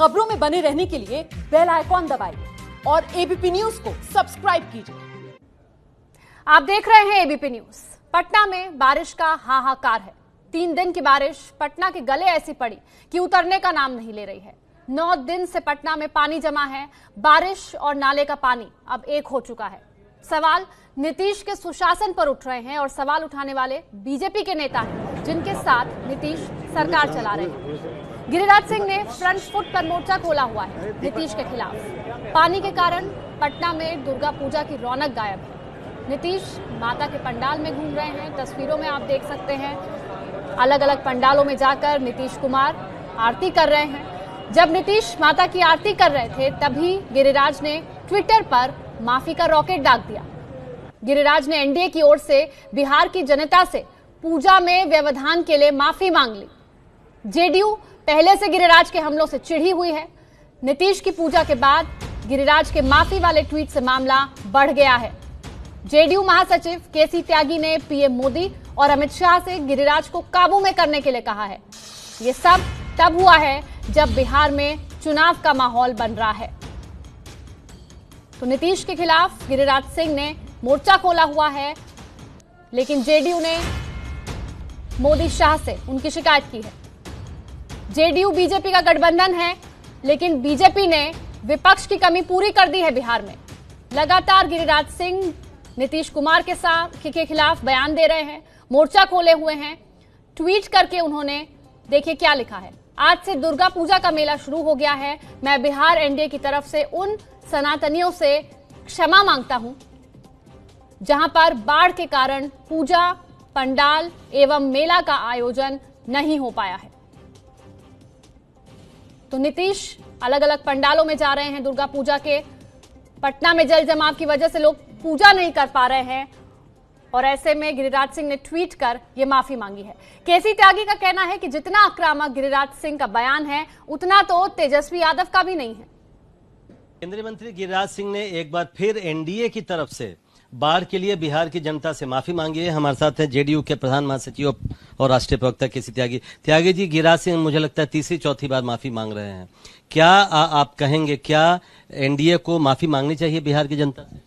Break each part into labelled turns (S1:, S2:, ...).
S1: खबरों में बने रहने के लिए बेल आइकॉन दबाइए और एबीपी न्यूज़ को सब्सक्राइब कीजिए।
S2: आप देख रहे हैं एबीपी न्यूज़ पटना में बारिश का हाहाकार है। तीन दिन की बारिश पटना के गले ऐसी पड़ी कि उतरने का नाम नहीं ले रही है। नौ दिन से पटना में पानी जमा है। बारिश और नाले का पानी अब एक हो चुका है। सवाल नीतीश के सुशासन पर उठ रहे हैं और सवाल उठाने वाले बीजेपी के नेता हैं, जिनके साथ नीतीश सरकार चला रहे हैं। गिरिराज सिंह ने फ्रंट फुट पर मोर्चा खोला हुआ है, नीतीश के खिलाफ। पानी के कारण पटना में दुर्गा पूजा की रौनक गायब है। नीतीश माता के पंडाल में घूम रहे हैं, तस्वीरों में आप देख सकते हैं। अलग अलग पंडालों में जाकर नीतीश कुमार आरती कर रहे हैं। जब नीतीश माता की आरती कर रहे थे, तभी गिरिराज ने ट्विटर पर माफ़ी का रॉकेट डाक दिया। गिरिराज ने एनडीए की ओर से बिहार की जनता से पूजा में व्यवधान के लिए माफ़ी मांग ली। जेडीयू पहले से गिरिराज के हमलों से चिढ़ी हुई है। नीतीश की पूजा के बाद गिरिराज के माफ़ी वाले ट्वीट से मामला बढ़ गया है। जेडीयू महासचिव केसी त्यागी ने पीएम मोदी और अमित शाह से गिरिराज को काबू में करने के लिए कहा है। ये सब तब हुआ है जब बिहार में चुनाव का माहौल बन रहा है। तो नीतीश के खिलाफ गिरिराज सिंह ने मोर्चा खोला हुआ है, लेकिन जेडीयू ने मोदी शाह से उनकी शिकायत की है। जेडीयू, बीजेपी का गठबंधन है, लेकिन बीजेपी ने विपक्ष की कमी पूरी कर दी है बिहार में। लगातार गिरिराज सिंह, नीतीश कुमार के साथ के खिलाफ बयान दे रहे हैं, मोर्चा खोले हुए हैं। ट्वीट करके उन्होंने, देखिए क्या लिखा है, आज से दुर्गा पूजा का मेला शुरू हो गया है। मैं बिहार एनडीए की तरफ़ से उन सनातनियों से क्षमा माँगता हूँ, जहाँ पर बाढ़ के कारण पूजा, पंडाल एवं मेला का आयोजन नहीं हो पाया है। तो नीतीश अलग अलग पंडालों में जा रहे हैं दुर्गा पूजा के। पटना में जल जमाव की वजह से लोग पूजा नहीं कर पा रहे हैं। और ऐसे में गिरिराज सिंह ने ट्वीट कर ये माफ़ी मांगी है। केसी त्यागी का कहना है कि जितना आक्रामक गिरिराज सिंह का बयान है, उतना तो तेजस्वी यादव का भी नहीं है।
S3: केंद्रीय मंत्री गिरिराज सिंह ने एक बार फिर एनडीए की तरफ़ से बाढ़ के लिए बिहार की जनता से माफ़ी मांगी है हमारे साथ हैं जेडीयू के प्रधान महासचिव और राष्ट्रीय प्रवक्ता केसी त्यागी। त्यागी जी गिरिराज सिंह मुझे लगता है तीसरी चौथी बार माफ़ी मांग रहे हैं। क्या आ, आप कहेंगे क्या एनडीए को माफ़ी मांगनी चाहिए बिहार की जनता से?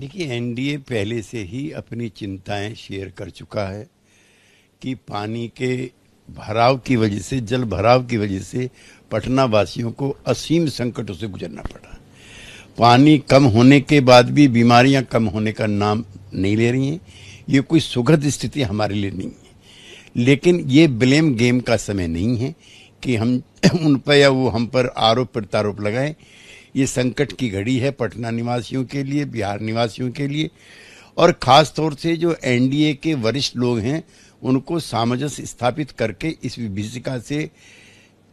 S4: देखिए एनडीए पहले से ही अपनी चिंताएँ शेयर कर चुका है कि पानी के भराव की वजह से जल भराव की वजह से पटना वासियों को असीम संकटों से गुजरना पड़ा। पानी कम होने के बाद भी बीमारियाँ कम होने का नाम नहीं ले रही हैं। ये कोई सुखद स्थिति हमारे लिए नहीं है। लेकिन ये ब्लेम गेम का समय नहीं है कि हम उन पर या वो हम पर आरोप प्रत्यारोप लगाएँ। ये संकट की घड़ी है पटना निवासियों के लिए, बिहार निवासियों के लिए। और खास तौर से जो एनडीए के वरिष्ठ लोग हैं, उनको सामंजस्य स्थापित करके इस विभीषिका से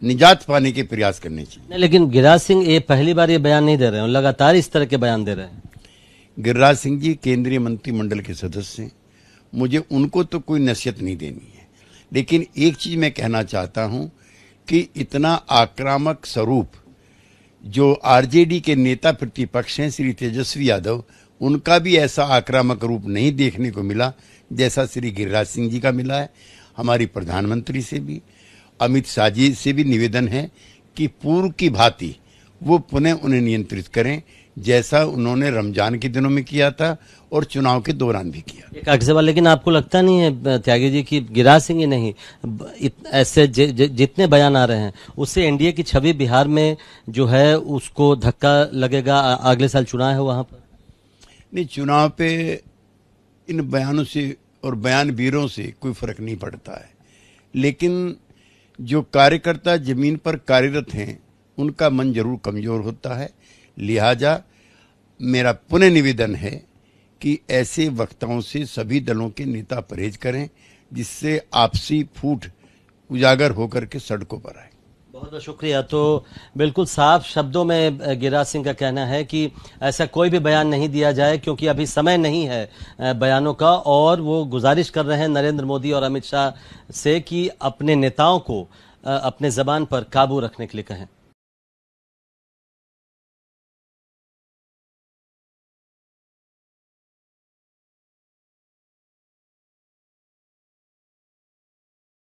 S4: निजात पाने के प्रयास करने चाहिए।
S3: लेकिन गिरिराज सिंह ये पहली बार ये बयान नहीं दे रहे हैं लगातार इस तरह के बयान दे रहे हैं।
S4: गिरिराज सिंह जी केंद्रीय मंत्रिमंडल के सदस्य हैं। मुझे उनको तो कोई नसीहत नहीं देनी है। लेकिन एक चीज़ मैं कहना चाहता हूँ कि इतना आक्रामक स्वरूप जो आरजेडी के नेता प्रतिपक्ष हैं श्री तेजस्वी यादव उनका भी ऐसा आक्रामक रूप नहीं देखने को मिला जैसा श्री गिरिराज सिंह जी का मिला है हमारी प्रधानमंत्री से भी। अमित शाह जी से भी निवेदन है कि पूर्व की भांति वो पुनः उन्हें नियंत्रित करें जैसा उन्होंने रमज़ान के दिनों में किया था और चुनाव के दौरान भी किया।
S3: एक सवाल लेकिन आपको लगता नहीं है त्यागी जी की गिरिराज सिंह ही नहीं ऐसे ज, ज, जितने बयान आ रहे हैं उससे एनडीए की छवि बिहार में जो है उसको धक्का लगेगा अगले साल चुनाव है वहाँ पर?
S4: नहीं चुनाव पे इन बयानों से और बयान वीरों से कोई फ़र्क नहीं पड़ता है। लेकिन जो कार्यकर्ता ज़मीन पर कार्यरत हैं, उनका मन ज़रूर कमज़ोर होता है। लिहाजा मेरा पुनः निवेदन है कि ऐसे वक्ताओं से सभी दलों के नेता परहेज करें, जिससे आपसी फूट उजागर होकर के सड़कों पर आए।
S3: बहुत बहुत शुक्रिया। तो बिल्कुल साफ़ शब्दों में गिरिराज सिंह का कहना है कि ऐसा कोई भी बयान नहीं दिया जाए, क्योंकि अभी समय नहीं है बयानों का, और वो गुजारिश कर रहे हैं नरेंद्र मोदी और अमित शाह से कि अपने नेताओं को अपने जबान पर काबू रखने के लिए कहें।